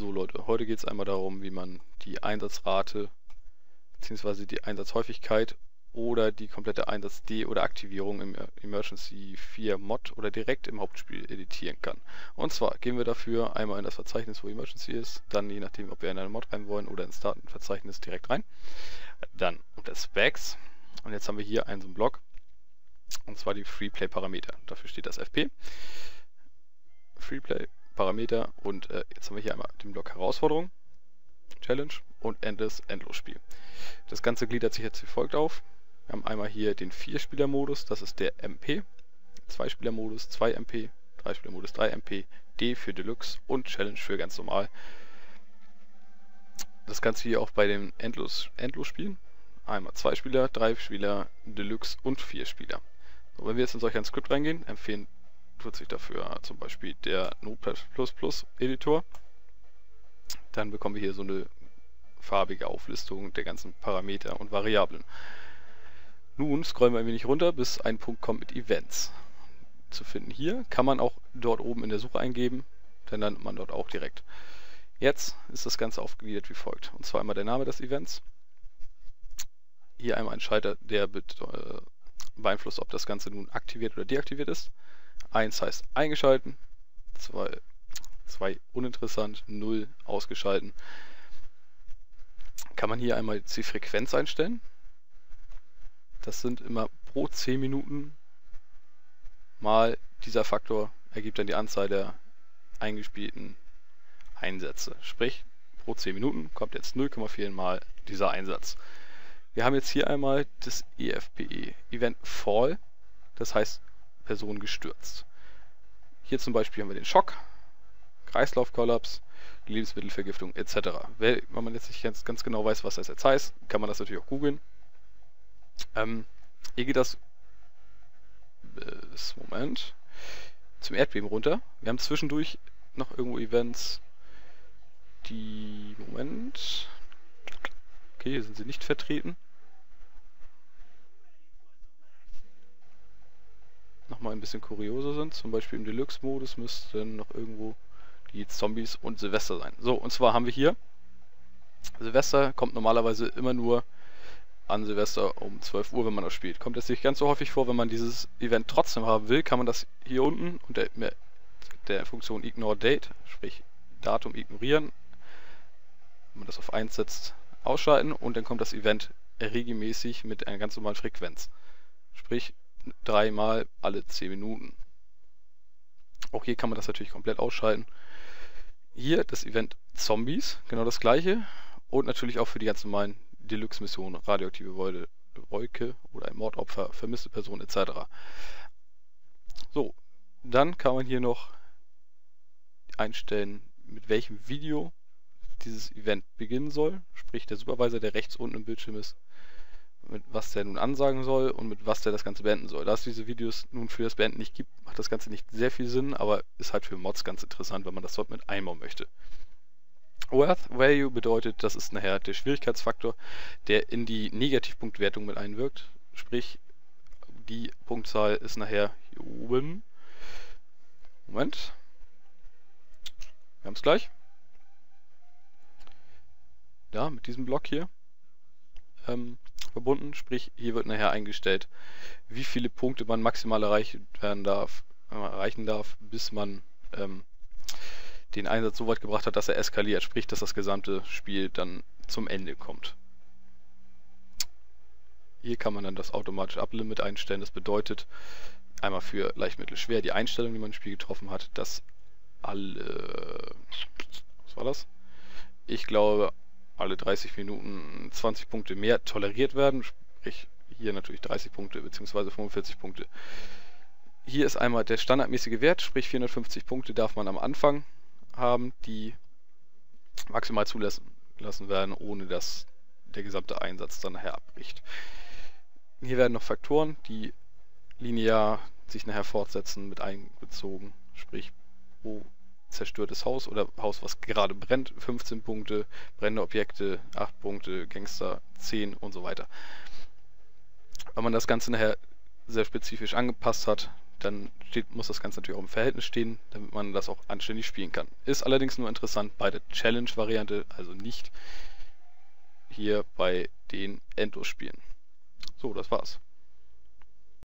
So Leute, heute geht es einmal darum, wie man die Einsatzrate bzw. die Einsatzhäufigkeit oder die komplette Einsatz-D- oder Aktivierung im Emergency 4 Mod oder direkt im Hauptspiel editieren kann. Und zwar gehen wir dafür einmal in das Verzeichnis, wo Emergency ist, dann je nachdem, ob wir in eine Mod rein wollen oder ins Datenverzeichnis direkt rein. Dann unter Specs und jetzt haben wir hier einen so einen Block und zwar die Freeplay-Parameter. Dafür steht das FP. Freeplay Parameter und äh, jetzt haben wir hier einmal den Block Herausforderung, Challenge und Endless Endlosspiel. Das Ganze gliedert sich jetzt wie folgt auf. Wir haben einmal hier den 4-Spieler-Modus, das ist der MP, 2-Spieler-Modus, 2MP, 3-Spieler-Modus, 3MP, D für Deluxe und Challenge für ganz normal. Das Ganze hier auch bei den Endlos-Spielen. Einmal 2 Spieler, 3 Spieler, Deluxe und 4 Spieler. So, wenn wir jetzt in solch ein Skript reingehen, empfehlen tut sich dafür zum Beispiel der Notepad++ Editor. Dann bekommen wir hier so eine farbige Auflistung der ganzen Parameter und Variablen. Nun scrollen wir ein wenig runter, bis ein Punkt kommt mit Events. Zu finden hier kann man auch dort oben in der Suche eingeben, dann landet man dort auch direkt. Jetzt ist das Ganze aufgegliedert wie folgt. Und zwar einmal der Name des Events. Hier einmal ein Schalter, der äh, beeinflusst, ob das Ganze nun aktiviert oder deaktiviert ist. 1 heißt eingeschalten, 2, 2 uninteressant, 0 ausgeschalten. Kann man hier einmal die Frequenz einstellen. Das sind immer pro 10 Minuten mal dieser Faktor ergibt dann die Anzahl der eingespielten Einsätze. Sprich, pro 10 Minuten kommt jetzt 0,4 mal dieser Einsatz. Wir haben jetzt hier einmal das EFPE, Event Fall, das heißt Person gestürzt. Hier zum Beispiel haben wir den Schock, Kreislaufkollaps, Lebensmittelvergiftung etc. Wenn man jetzt nicht ganz, genau weiß, was das jetzt heißt, kann man das natürlich auch googeln. Ähm, hier geht das bis, Moment, zum Erdbeben runter. Wir haben zwischendurch noch irgendwo Events, die, Moment, okay, hier sind sie nicht vertreten. Nochmal ein bisschen kurioser sind. Zum Beispiel im Deluxe-Modus müssten noch irgendwo die Zombies und Silvester sein. So, und zwar haben wir hier Silvester kommt normalerweise immer nur an Silvester um 12 Uhr, wenn man das spielt. Kommt jetzt nicht ganz so häufig vor, wenn man dieses Event trotzdem haben will, kann man das hier unten unter der, Funktion Ignore Date, sprich Datum ignorieren, wenn man das auf 1 setzt, ausschalten und dann kommt das Event regelmäßig mit einer ganz normalen Frequenz. Sprich, dreimal alle 10 Minuten. Auch hier kann man das natürlich komplett ausschalten. Hier das Event Zombies, genau das gleiche. Und natürlich auch für die ganz normalen Deluxe-Missionen, radioaktive Wolke oder ein Mordopfer, vermisste Person etc. So, dann kann man hier noch einstellen, mit welchem Video dieses Event beginnen soll. Sprich, der Supervisor, der rechts unten im Bildschirm ist, mit was der nun ansagen soll und mit was der das Ganze beenden soll. Da es diese Videos nun für das Beenden nicht gibt, macht das Ganze nicht sehr viel Sinn, aber ist halt für Mods ganz interessant, wenn man das dort mit einbauen möchte. Worth Value bedeutet, das ist nachher der Schwierigkeitsfaktor, der in die Negativpunktwertung mit einwirkt. Sprich, die Punktzahl ist nachher hier oben. Moment. Wir haben es gleich. Ja, mit diesem Block hier. Ähm, verbunden, sprich hier wird nachher eingestellt, wie viele Punkte man maximal erreichen darf, äh, erreichen darf, bis man ähm, den Einsatz so weit gebracht hat, dass er eskaliert, sprich, dass das gesamte Spiel dann zum Ende kommt. Hier kann man dann das automatische Uplimit einstellen. Das bedeutet einmal für leicht, mittel, schwer die Einstellung, die man im Spiel getroffen hat, dass alle... Was war das? Ich glaube, alle 30 Minuten 20 Punkte mehr toleriert werden. Sprich, hier natürlich 30 Punkte bzw. 45 Punkte. Hier ist einmal der standardmäßige Wert, sprich 450 Punkte darf man am Anfang haben, die maximal zulassen werden, ohne dass der gesamte Einsatz dann nachher abbricht. Hier werden noch Faktoren, die linear sich nachher fortsetzen, mit einbezogen, sprich pro zerstörtes Haus oder Haus, was gerade brennt, 15 Punkte, brennende Objekte, 8 Punkte, Gangster 10 und so weiter. Wenn man das Ganze nachher sehr spezifisch angepasst hat, dann steht, muss das Ganze natürlich auch im Verhältnis stehen, damit man das auch anständig spielen kann. Ist allerdings nur interessant bei der Challenge-Variante, also nicht hier bei den Endos-Spielen. So, das war's.